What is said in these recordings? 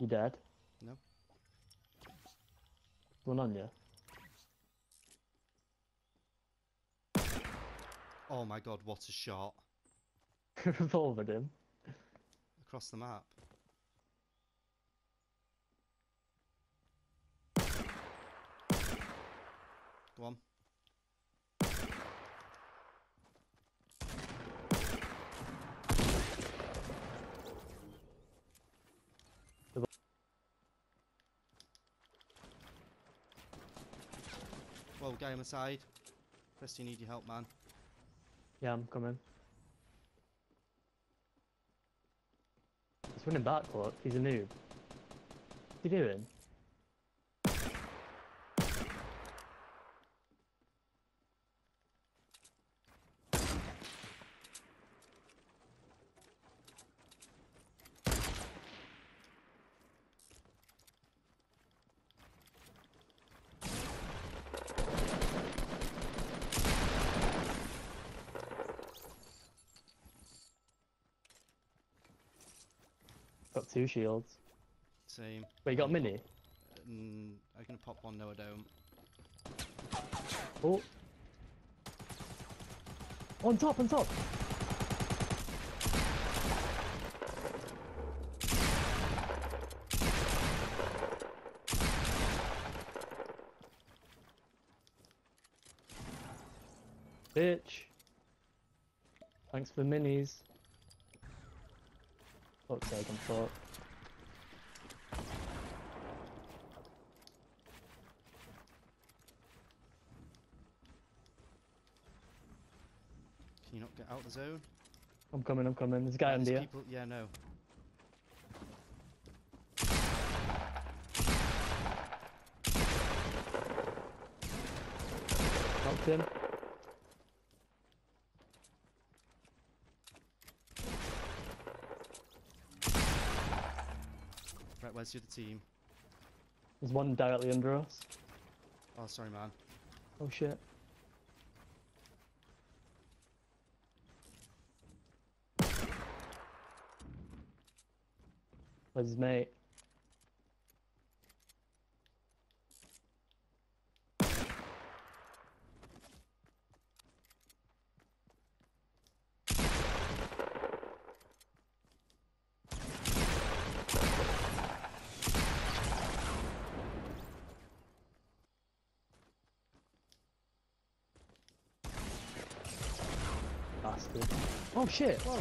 You dead? No. One on you. Oh my god, what a shot. Revolvered him. Across the map. Go on. Whoa, guy on the. Chris, you need your help, man. Yeah, I'm coming. He's running back, look. He's a noob. What's he doing? Got two shields. Same. Wait, you got a mini? Mm, I'm gonna pop one, no I don't. Oh. On top, on top! Bitch! Thanks for the minis. Fuck's sake, I'm fucked. Can you not get out the zone? I'm coming, I'm coming. There's a guy Right, under people- Yeah, no. Knocked him. Right, where's the other team? There's one directly under us. Oh, sorry, man. Oh shit. Where's his mate? Bastard. Oh shit! Whoa!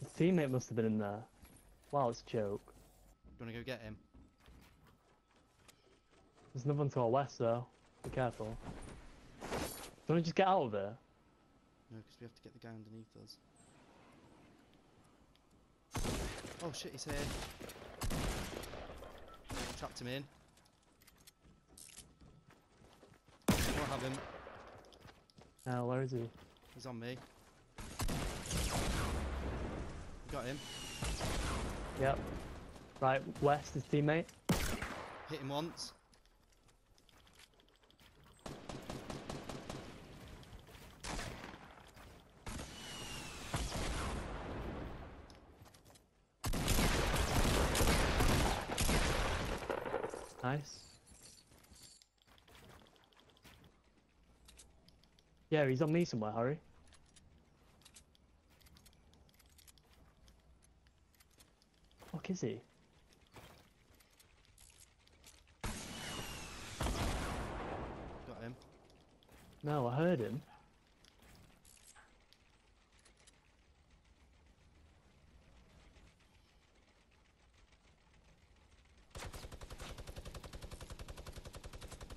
His teammate must have been in there. Wow, it's a joke. You wanna go get him? There's another one to our west though. Be careful. Don't we just get out of there? No, because we have to get the guy underneath us. Oh shit, he's here. Trapped him in. Won't have him. Now, where is he? He's on me. Got him. Yep. Right, west, his teammate. Hit him once. Nice. Yeah, he's on me somewhere, Harry. Fuck is he? Got him. No, I heard him.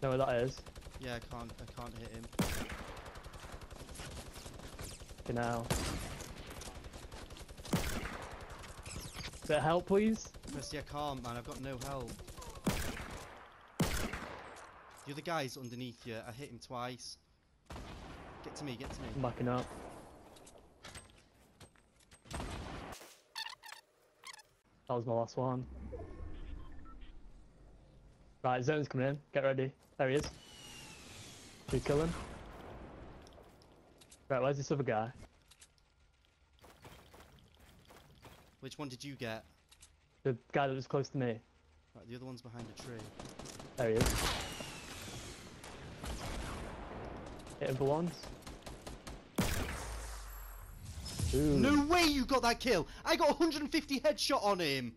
Know where that is? Yeah, I can't. I can't hit him. Fucking hell. Bit help, please? Chris, yeah, can't, man. I've got no help. The other guy's underneath you. I hit him twice. Get to me. Get to me. I'm backing up. That was my last one. Right, zone's coming in. Get ready. There he is. We kill him? Right, where's this other guy? Which one did you get? The guy that was close to me. Right, the other one's behind a tree. There he is. Hit him for once. Ooh. No way you got that kill! I got 150 headshot on him!